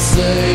say